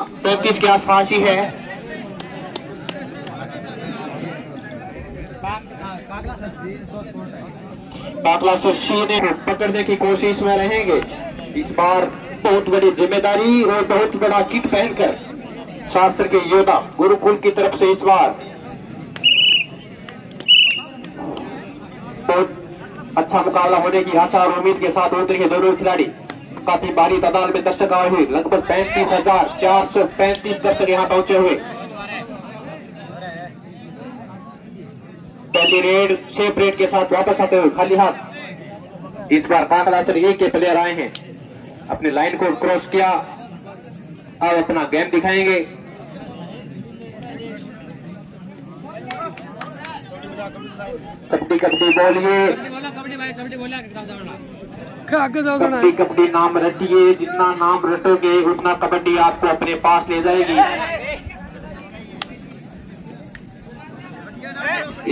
पैंतीस के आसपास ही है। बाकला सुशी ने पकड़ने की कोशिश में रहेंगे। इस बार बहुत बड़ी ज़िम्मेदारी और बहुत बड़ा किट पहनकर शास्त्र के योद्धा गुरुकुल की तरफ़ से इस बार बहुत अच्छा मुकाबला होने की आशा और उम्मीद के साथ उतरे हैं दोनों खिलाड़ी। काफ़ी भारी तादाद में दर्शक आए हुए लगभग पैंतीस हज़ार चार सौ पैंतीस दर्शक यहाँ पहुँचे हुए। पहली रेड सेफ़ रेड के साथ वापस आते हुए खाली हाथ। इस बार काकलास्तर एक के प्लेयर आए हैं। अपने लाइन को क्रॉस किया। अब अपना गेम दिखाएँगे। कबड्डी कबड्डी बोलिए। कबड्डी कबड्डी नाम रटिए जितना नाम रटोगे, उतना कबड्डी आपको अपने पास ले जाएगी।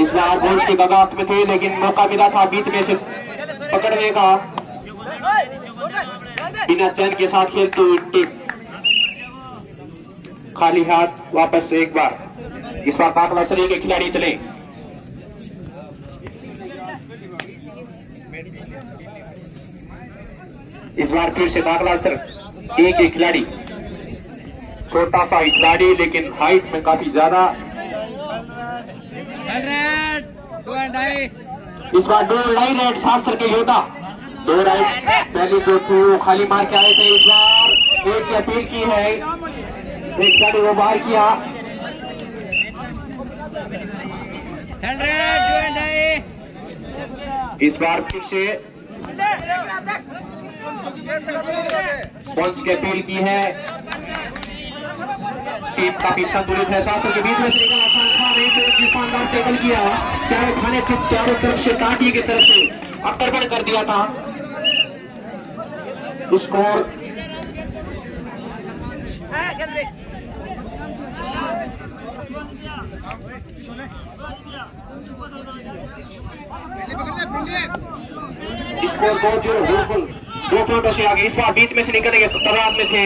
इस बार बहुत सी बगावत में थे, लेकिन मौका मिला था बीच में से पकड़ने का। बिना चैन के साथ खेलते टिप खाली हाथ वापस एक बार। इस बार काकला शरीर के खिलाड़ी चले। इस बार फिर से दाखला सर एक ही खिलाड़ी। छोटा सा खिलाड़ी, लेकिन हाइट में काफ़ी ज़्यादा। इस बार दो लाइन रेड शास्त्र के योद्धा। दो राइट पहले जो वो खाली मार के आए थे इस बार। एक की अपील की है। एक खिलाड़ी वो बाहर किया। इस बार फिर से स्पॉन्स की अपील की है। टीम काफ़ी संतुलित है। शास्त्र के बीच में से खान खान एक एक शानदार टेबल किया। चाहे खाने चारों तरफ़ से काटिए की तरफ़ से आक्रमण कर दिया था। स्कोर दो ज़ीरो बिल्कुल दो पॉइंटों से आगे, इस बार बीच में से निकलने के तादाद में थे।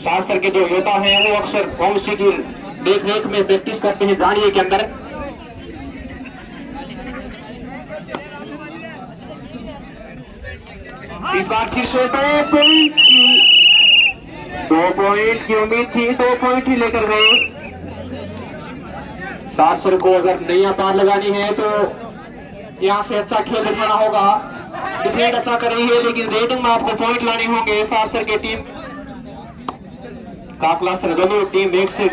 शास्त्र के जो योद्धा हैं, वो अक्सर कौमसी की देख रेख में प्रैक्टिस करते हैं, जानिए के अंदर। इस बार फिर से दो पॉइंट दो पॉइंट की उम्मीद थी, दो पॉइंट ही लेकर गए। शास्त्र को अगर नैया पार लगानी है तो यहाँ से अच्छा खेल दिखाना होगा। डिफेंड अच्छा कर रही है लेकिन रेटिंग में आपको पॉइंट लाने होंगे शास्त्र की टीम काफला दोनों टीम एक से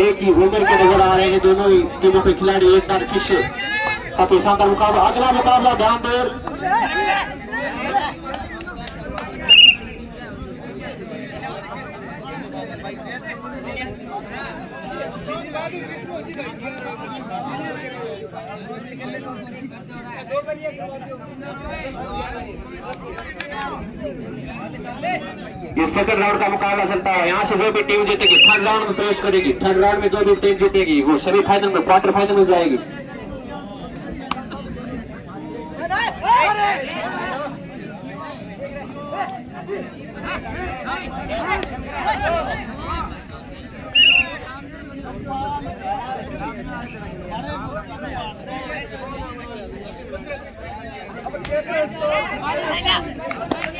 एक ही उम्र के नज़र आ रहे हैं। दोनों ही टीमों के खिलाड़ी एक बार किस काफ़ी शानदार मुकाबला। अगला मुकाबला ध्यान दे। ये सेकंड राउंड का मुकाबला चलता है। यहाँ से वो भी टीम जीतेगी। थर्ड राउंड में प्रवेश करेगी। थर्ड राउंड में जो भी टीम जीतेगी, वो सेमीफाइनल में, क्वार्टर फाइनल में जाएगी।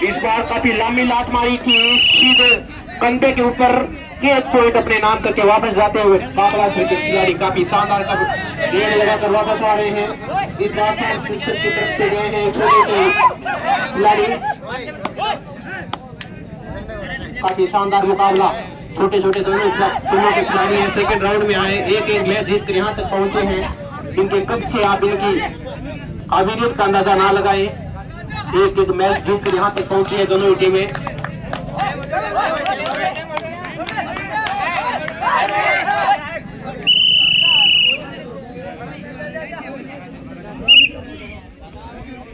इस बार काफ़ी लंबी लात मारी थी, सीधे कंधे के ऊपर एक पॉइंट अपने नाम करके वापस जाते हुए बाबला सिंह के खिलाड़ी काफ़ी शानदार का रेड लगाकर वापस आ रहे हैं। इस बार शिक्षक की तरफ़ से गए हैं छोटे के खिलाड़ी। काफ़ी शानदार मुकाबला छोटे छोटे दोनों दोनों के खिलाड़ी हैं। सेकंड राउंड में आए एक एक मैच जीत कर यहाँ तक पहुँचे हैं। इनके कब से आप इनकी काबिलियत का अंदाज़ा ना लगाए। एक एक मैच जीत कर यहाँ तक पहुँची है दोनों टीमें।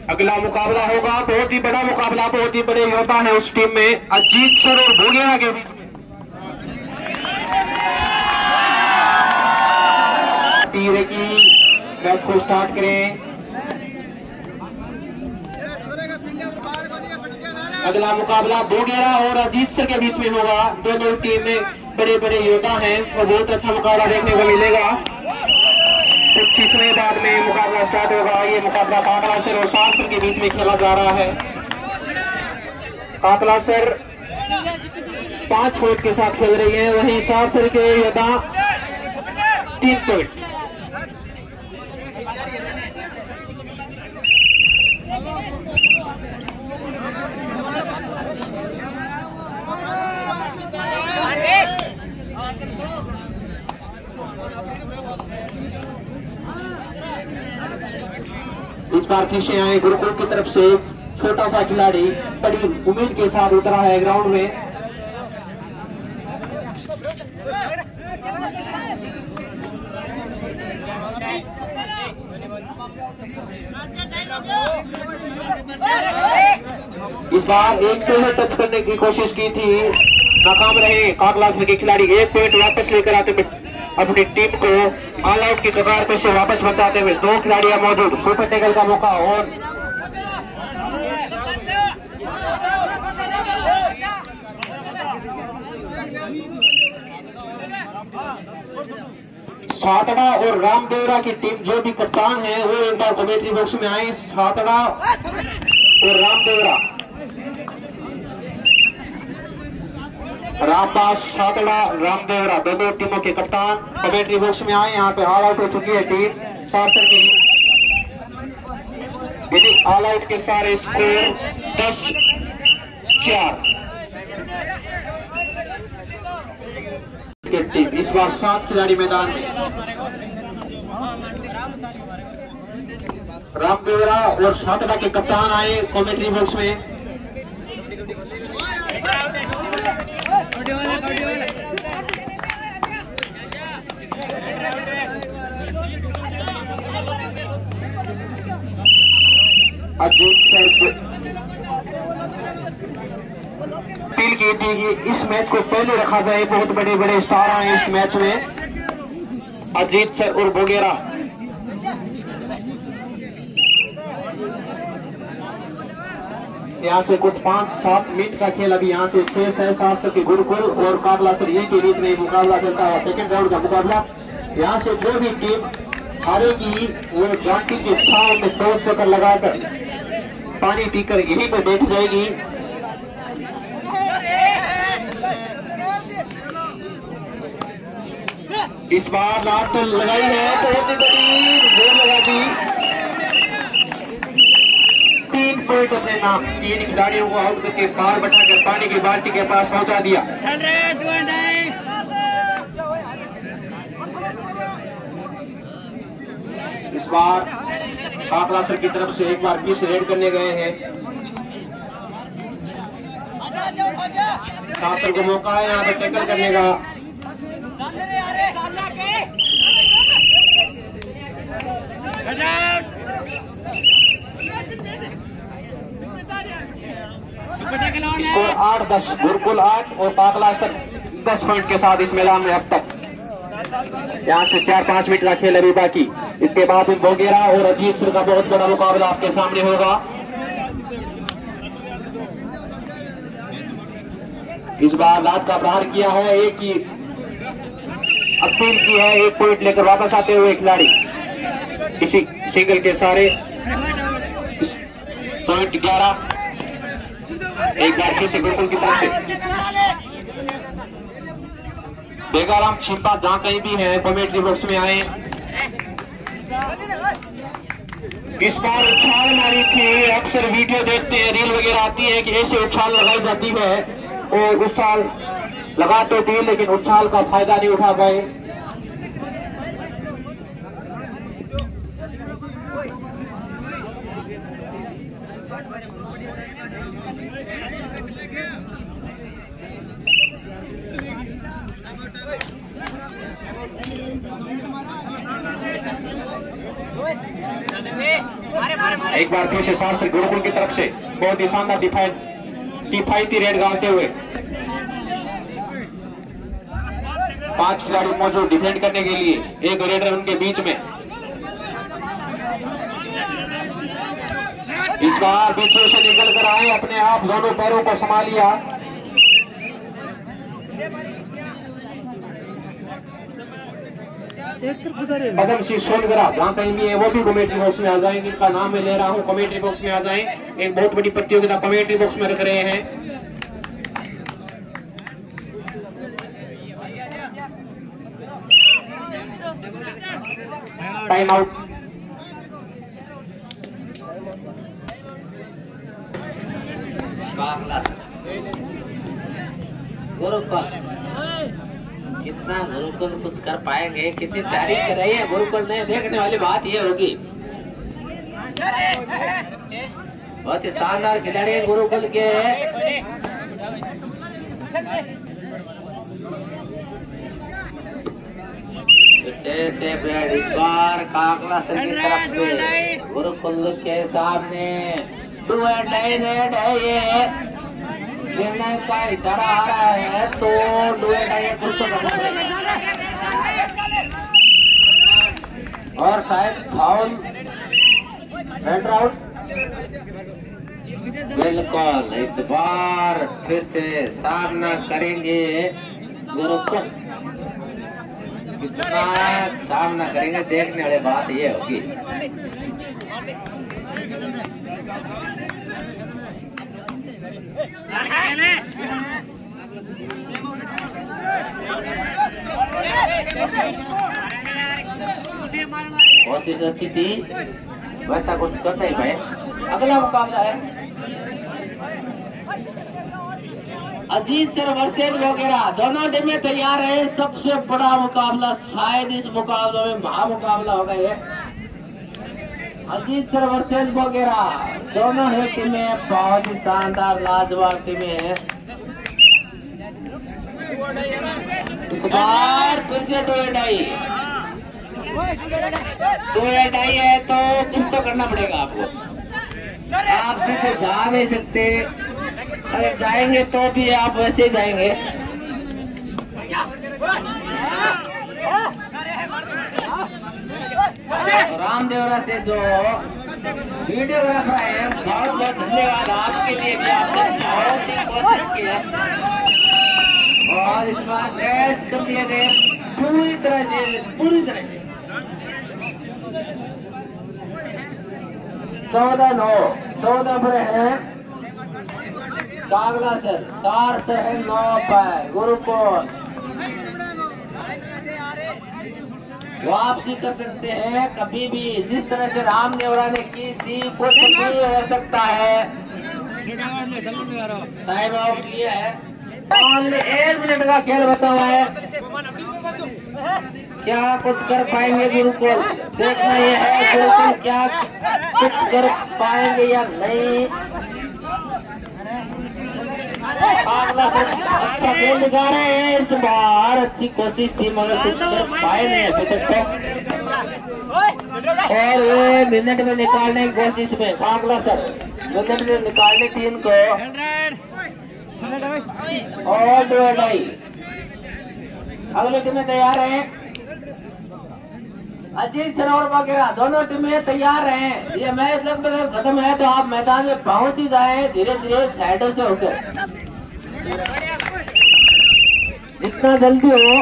अगला मुकाबला होगा, बहुत ही बड़ा मुकाबला, बहुत ही बड़े योद्धा है उस टीम में। अजीत सर और भोगिया के बीच में। तीर की मैच को स्टार्ट करें। अगला मुकाबला बोगेरा और अजीत सर के बीच में होगा। दोनों टीम में बड़े बड़े योद्धा हैं और बहुत अच्छा मुकाबला देखने को मिलेगा। समय बाद में मुकाबला स्टार्ट होगा। ये मुकाबला काकला सर और सात के बीच में खेला जा रहा है। काकला सर पाँच पॉइंट के साथ खेल रही है। वहीं सात के योद्धा तीन पॉइंट इस बार पीछे आए गुरुकुल की तरफ़ से छोटा सा खिलाड़ी बड़ी उम्मीद के साथ उतरा है ग्राउंड में। इस बार एक पॉइंट टच करने की कोशिश की थी। नाकाम रहे। कागला के खिलाड़ी। एक पॉइंट वापस लेकर आते अपनी टीम को ऑल आउट की कगार पे से वापस बचाते हुए दो खिलाड़ियाँ मौजूद। सुपर टेकल का मौका और सातड़ा और रामदेवरा की टीम जो भी कप्तान है, वो एक बार कमेंट्री बॉक्स में आए सातड़ा और रामदेवरा। रामदास सातड़ा रामदेवरा दोनों टीमों के कप्तान। कमेंट्री बॉक्स में आए, यहाँ पे ऑल आउट हो चुकी है टीम सासर की यदि ऑल आउट के सारे स्कोर दस, चार। टीम इस बार सात खिलाड़ी मैदान में। रामदेवरा और सातड़ा के कप्तान आए कमेंट्री बॉक्स में। अजीत सर अपील की थी कि इस मैच को पहले रखा जाए। बहुत बड़े बड़े स्टार आए इस मैच में। अजीत सर और बोगेरा। यहाँ से कुछ पाँच, सात मिनट का खेल अभी यहाँ से शेष है। सात सौ के गुरुकुल और काबला सर ये के बीच में मुकाबला चलता है। सेकंड राउंड का मुकाबला। यहाँ से जो भी टीम हारेगी वो जाटी की छाव में दो चक्कर लगाकर पानी पीकर यहीं पर बैठ जाएगी। इस बार लात लगाई है। बहुत ही बड़ी ज़ोर लगा दी तीन पॉइंट अपने नाम तीन खिलाड़ियों को आउट करके कार बैठाकर पानी की बाल्टी के पास पहुँचा दिया। इस बार काकला सर की तरफ़ से एक बार फिर रेड करने गए हैं। शासन को मौका है यहाँ पे टैकल करने का। स्कोर आठ, दस, गुरुकुल आठ और पाकला सर दस पॉइंट के साथ इस मैदान में अब तक। यहाँ से चार, पाँच मिनट का खेल अभी बाकी। इसके बाद बोगेरा और अजीत सर का बहुत बड़ा मुकाबला आपके सामने होगा। इस बार लात का प्रहार किया है, एक ही अपील की है, एक पॉइंट लेकर वापस आते हुए खिलाड़ी। इसी सिंगल के सारे पॉइंट ग्यारह। एक बार फिर से गुरुकुल की तरफ़ से। बेगाराम छिपा जहाँ कहीं भी है कमेंट्री बॉक्स में आए। इस बार उछाल मारी थी, अक्सर वीडियो देखते हैं, रील वगैरह आती है कि ऐसे उछाल लगाई जाती है। और उछाल लगा तो दी, लेकिन उछाल का फ़ायदा नहीं उठा पाए। एक बार फिर से सार से गुरुकुल की तरफ़ से बहुत ही शानदार किफायती रेड गालते हुए। पाँच खिलाड़ी मौजूद डिफेंड करने के लिए, एक रेडर उनके बीच में। इस बार बीचों से निकल कर आए, अपने आप दोनों पैरों को संभालिया। पदम सिंह सोनगरा जहाँ कहीं भी है वो भी कमेटी बॉक्स में आ जाएँगे। इनका नाम मैं ले रहा हूँ कमेटी बॉक्स में आ जाए। एक बहुत बड़ी प्रतियोगिता कमेटी बॉक्स में रख रहे हैं। टाइम आउट गुरुकुल कितना गुरुकुल कुछ कर पाएँगे। कितनी तारीफ़ कर रही है, गुरुकुल ने देखने वाली बात ये होगी। बहुत ही शानदार खिलाड़ी है गुरुकुल के। विशेष इस बार काकला सर की तरफ़ से। गुरुकुल के सामने। डू एंड रेड है ये का इशारा आ रहा है तो और शायद फाउल रेड आउट बिल्कुल, इस बार फिर से सामना करेंगे गुरुकुल सामना करेंगे, देखने वाली बात ये होगी। कोशिश अच्छी थी। वैसा कुछ कर नहीं पाए। अगला मुकाबला है। अजीत सर वर्सेज वगैरह, दोनों टीमें तैयार है। सबसे बड़ा मुकाबला शायद इस मुकाबले में महामुकाबला होगा ये अजीत सर वर्सेज वगैरह। दोनों ही टीमें बहुत ही शानदार लाजवाब टीमें इस बार फिर से टू एंड आई टू एंड आई है तो कुछ तो करना पड़ेगा आपको। आप सीधे जा नहीं सकते। अगर जाएँगे तो भी आप वैसे ही जाएँगे। रामदेवरा से जो वीडियोग्राफर है बहुत बहुत धन्यवाद आपके लिए भी आपने बहुत ही कोशिश की है और इस बार कैच कर दिए गए पूरी तरह से पूरी तरह से चौदह नौ, चौदह पर है। कागला सर चार सर है नौ पर, गुरुकुल। वापसी कर सकते हैं, कभी भी जिस तरह से राम नेवरा ने की थी, कुछ भी हो सकता है। टाइम आउट लिया है? एक मिनट का खेल बता हुआ है। क्या कुछ कर पाएँगे गुरुकुल देखना ये है गुरुकुल क्या कुछ कर पाएँगे या नहीं। अच्छा खेल दिखा रहे हैं इस बार। अच्छी कोशिश थी, मगर कुछ कर पाए नहीं अभी तक तो और ये मिनट में निकालने की कोशिश में कांगला सर। मिनट में निकालने की इनको। और दो ढाई। अगली टीमें तैयार हैं। अजीत सरोवर वगैरह, दोनों टीमें तैयार हैं। ये मैच लगभग खत्म है तो आप मैदान में पहुँच ही जाए धीरे धीरे साइडों से होकर। जितना जल्दी हो।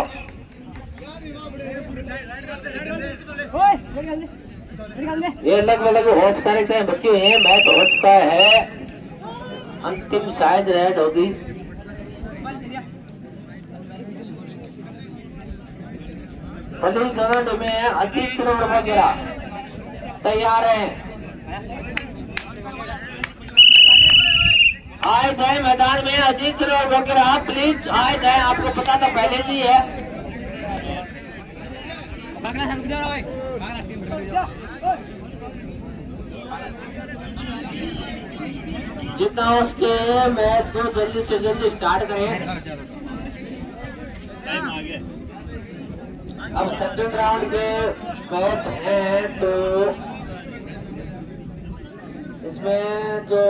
ये अलग लगभग बहुत सारे टाइम बचे हैं मैच हो चुका है। अंतिम शायद रेड होगी। भले गवर्नमेंट में अजीत सरोवर वगैरह तैयार हैं। आए जाए मैदान में अजीत सरोवर वगैरह प्लीज़ आए जाए आपको पता तो पहले से ही है। जितना उसके मैच को जल्दी से जल्दी स्टार्ट करें। अब सेकंड राउंड के मैच है तो इसमें जो